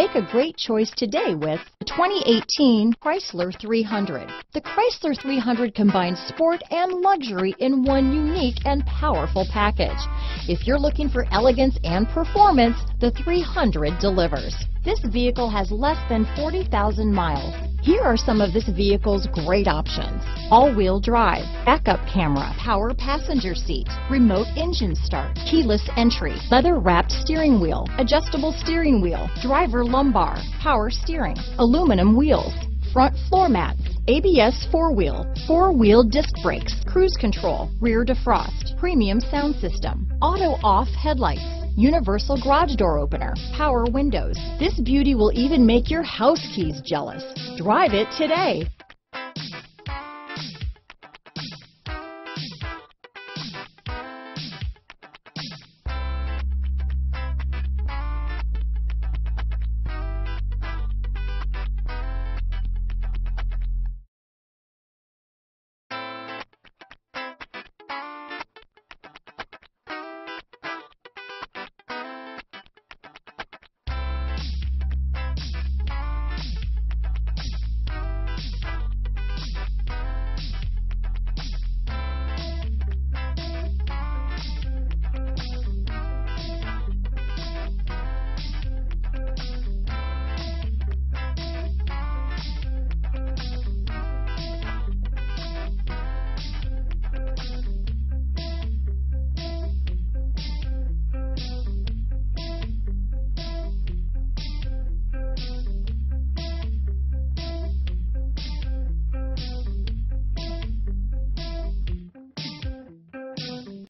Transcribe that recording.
Make a great choice today with the 2018 Chrysler 300. The Chrysler 300 combines sport and luxury in one unique and powerful package. If you're looking for elegance and performance, the 300 delivers. This vehicle has less than 40,000 miles. Here are some of this vehicle's great options. All-wheel drive, backup camera, power passenger seat, remote engine start, keyless entry, leather-wrapped steering wheel, adjustable steering wheel, driver lumbar, power steering, aluminum wheels, front floor mats, ABS four-wheel, four-wheel disc brakes, cruise control, rear defrost, premium sound system, auto-off headlights, universal garage door opener, power windows. This beauty will even make your house keys jealous. Drive it today.